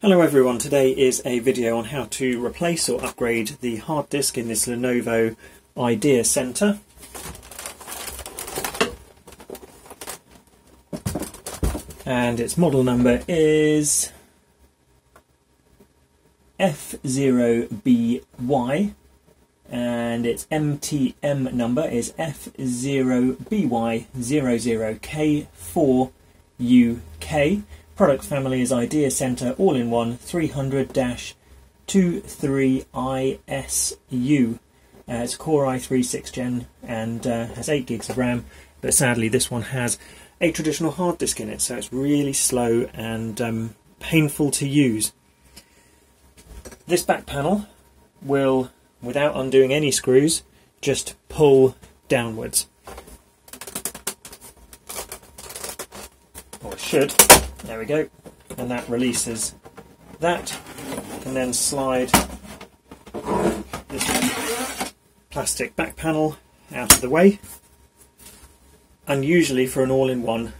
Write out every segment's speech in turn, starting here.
Hello everyone, today is a video on how to replace or upgrade the hard disk in this Lenovo IdeaCentre. And its model number is F0BY and its MTM number is F0BY00K4UK. Product family is IdeaCentre all in one 300 23ISU. Uh, it's Core i3 6th gen and uh, has 8 gigs of RAM, but sadly, this one has a traditional hard disk in it, so it's really slow and um, painful to use. This back panel will without undoing any screws, just pull downwards. Or should. There we go. And that releases that. And then slide this plastic back panel out of the way. Unusually for an all-in-one,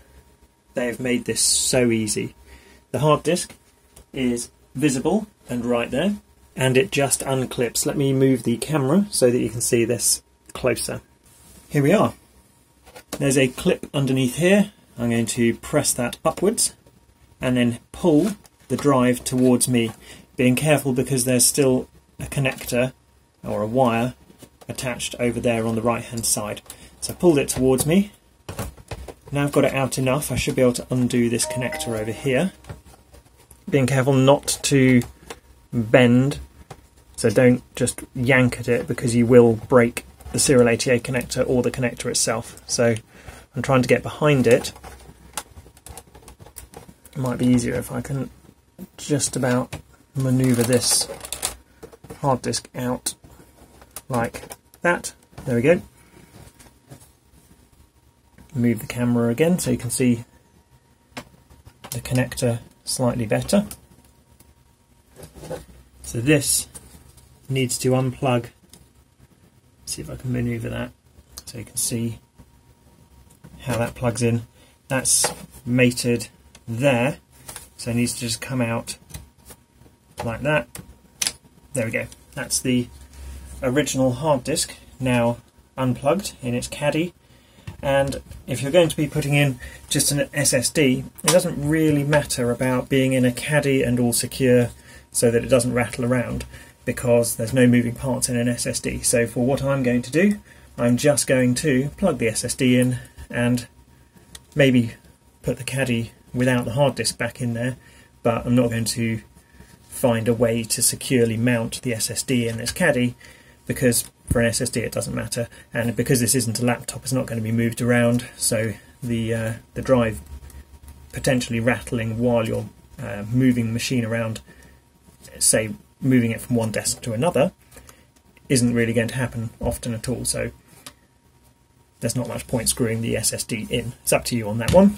they have made this so easy. The hard disk is visible and right there and it just unclips. Let me move the camera so that you can see this closer. Here we are. There's a clip underneath here. I'm going to press that upwards and then pull the drive towards me, being careful because there's still a connector or a wire attached over there on the right hand side. So I pulled it towards me. Now I've got it out enough, I should be able to undo this connector over here. Being careful not to bend so don't just yank at it because you will break the serial ATA connector or the connector itself. So I'm trying to get behind it. Might be easier if I can just about maneuver this hard disk out like that. There we go. Move the camera again so you can see the connector slightly better. So this needs to unplug. See if I can maneuver that so you can see how that plugs in. That's mated there, so it needs to just come out like that. There we go. That's the original hard disk now unplugged in its caddy. And if you're going to be putting in just an SSD, it doesn't really matter about being in a caddy and all secure so that it doesn't rattle around because there's no moving parts in an SSD. So for what I'm going to do, I'm just going to plug the SSD in and maybe put the caddy without the hard disk back in there, but I'm not going to find a way to securely mount the SSD in this caddy because for an SSD it doesn't matter and because this isn't a laptop it's not going to be moved around so the uh, the drive potentially rattling while you're uh, moving the machine around say moving it from one desk to another isn't really going to happen often at all. So there's not much point screwing the SSD in. It's up to you on that one.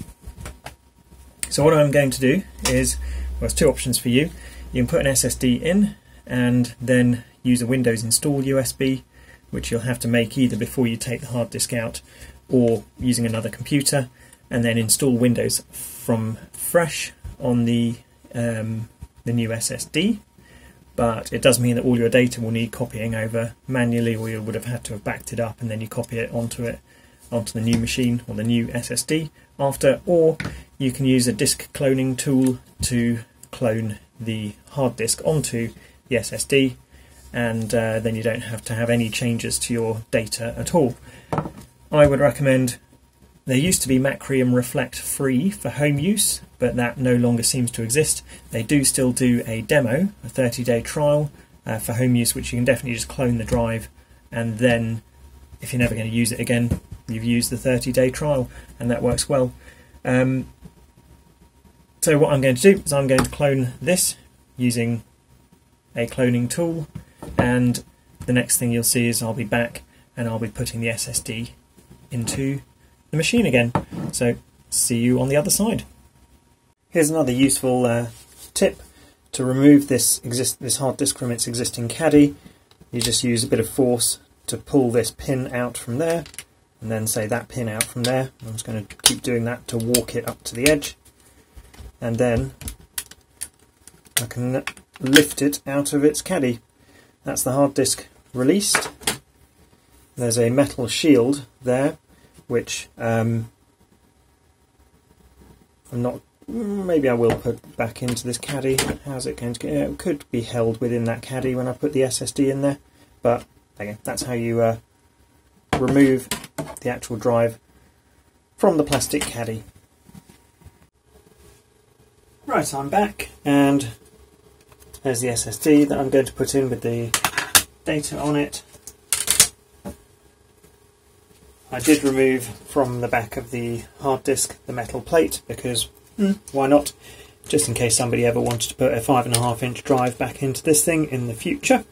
So what I'm going to do is, well, there's two options for you. You can put an SSD in and then use a Windows install USB, which you'll have to make either before you take the hard disk out or using another computer, and then install Windows from fresh on the um, the new SSD but it does mean that all your data will need copying over manually or you would have had to have backed it up and then you copy it onto it onto the new machine or the new SSD after or you can use a disk cloning tool to clone the hard disk onto the SSD and uh, then you don't have to have any changes to your data at all. I would recommend there used to be Macrium Reflect free for home use, but that no longer seems to exist. They do still do a demo, a 30 day trial uh, for home use, which you can definitely just clone the drive and then if you're never going to use it again, you've used the 30 day trial and that works well. Um, so what I'm going to do is I'm going to clone this using a cloning tool and the next thing you'll see is I'll be back and I'll be putting the SSD into the machine again. So see you on the other side. Here's another useful uh, tip to remove this this hard disk from its existing caddy. You just use a bit of force to pull this pin out from there and then say that pin out from there. I'm just going to keep doing that to walk it up to the edge and then I can lift it out of its caddy. That's the hard disk released. There's a metal shield there, which um, I'm not. Maybe I will put back into this caddy. How's it going to get? It could be held within that caddy when I put the SSD in there, but again, that's how you uh, remove the actual drive from the plastic caddy. Right, I'm back, and there's the SSD that I'm going to put in with the data on it. I did remove from the back of the hard disk the metal plate because mm, why not? Just in case somebody ever wanted to put a five and a half inch drive back into this thing in the future.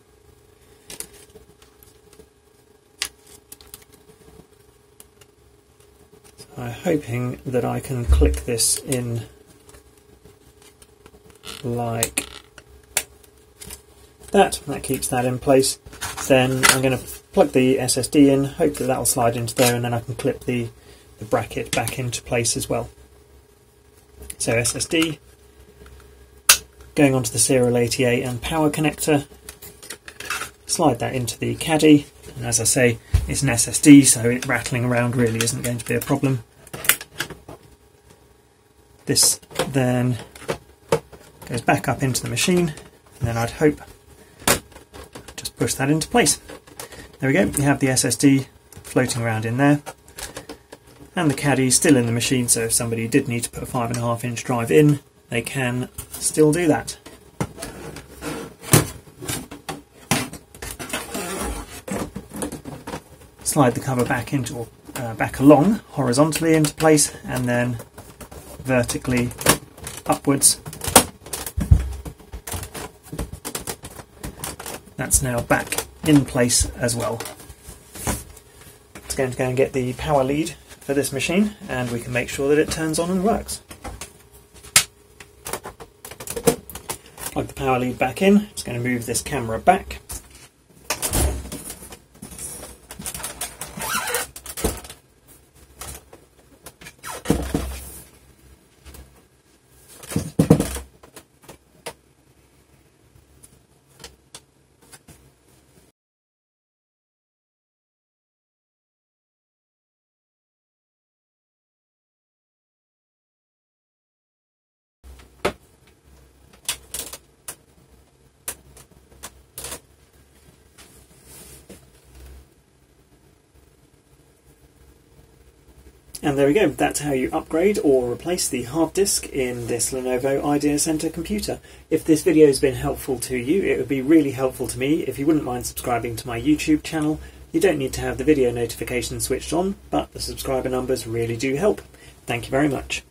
So I'm hoping that I can click this in like that. That keeps that in place. Then I'm going to plug the SSD in, hope that that will slide into there, and then I can clip the, the bracket back into place as well. So SSD, going onto the serial ATA and power connector, slide that into the caddy, and as I say, it's an SSD, so it rattling around really isn't going to be a problem. This then goes back up into the machine, and then I'd hope just push that into place. There we go, you have the SSD floating around in there. And the caddy still in the machine, so if somebody did need to put a 5.5 inch drive in, they can still do that. Slide the cover back into uh, back along horizontally into place and then vertically upwards. That's now back in place as well. It's going to go and get the power lead for this machine and we can make sure that it turns on and works. Plug the power lead back in, it's going to move this camera back And there we go, that's how you upgrade or replace the hard disk in this Lenovo IdeaCentre computer. If this video has been helpful to you, it would be really helpful to me if you wouldn't mind subscribing to my YouTube channel. You don't need to have the video notifications switched on, but the subscriber numbers really do help. Thank you very much.